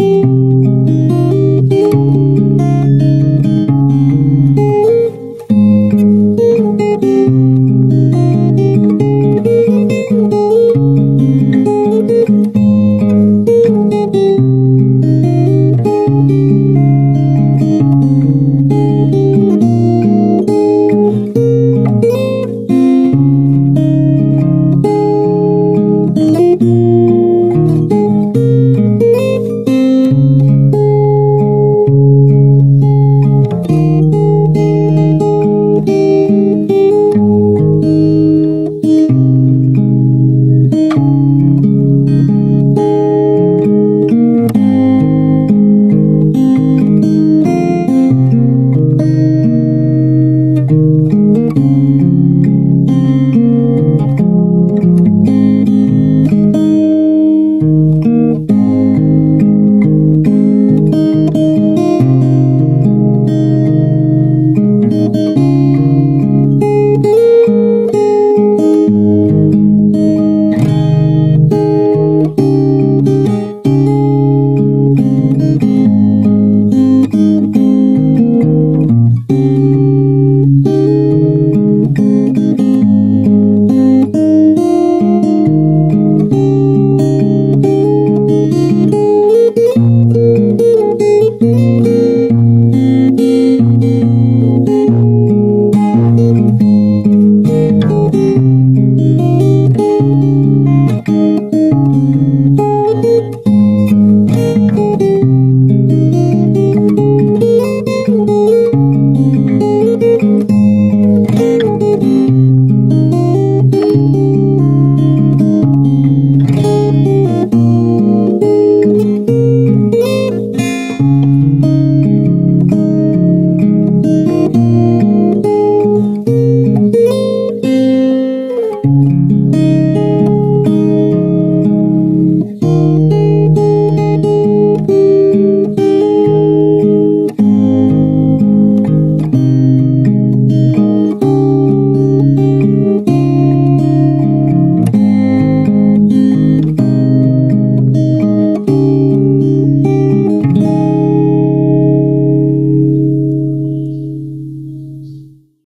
Música